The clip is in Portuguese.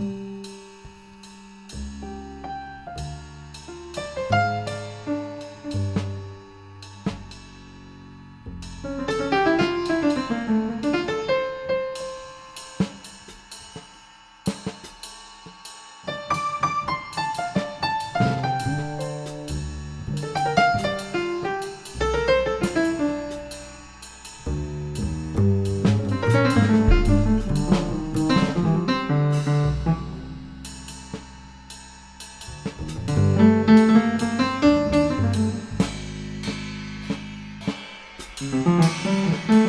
Música うん